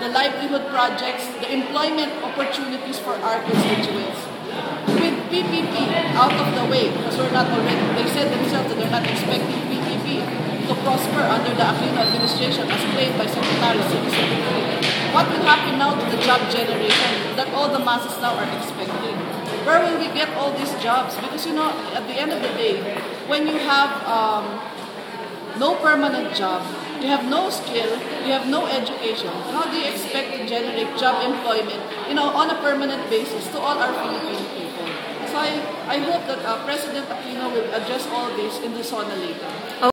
the livelihood projects, the employment opportunities for our constituents. With PPP out of the way, because we're not already, they said themselves that they're not expecting PPP to prosper under the Aquino administration as claimed by Secretary Secretary. What will happen now to the job generation that all the masses now are expecting? Where will we get all these jobs? Because you know, at the end of the day, when you have um, no permanent job, you have no skill, you have no education, how do you expect to generate job employment, you know, on a permanent basis to all our Filipino people? So I, I hope that uh, President Aquino will address all this in the SONA later.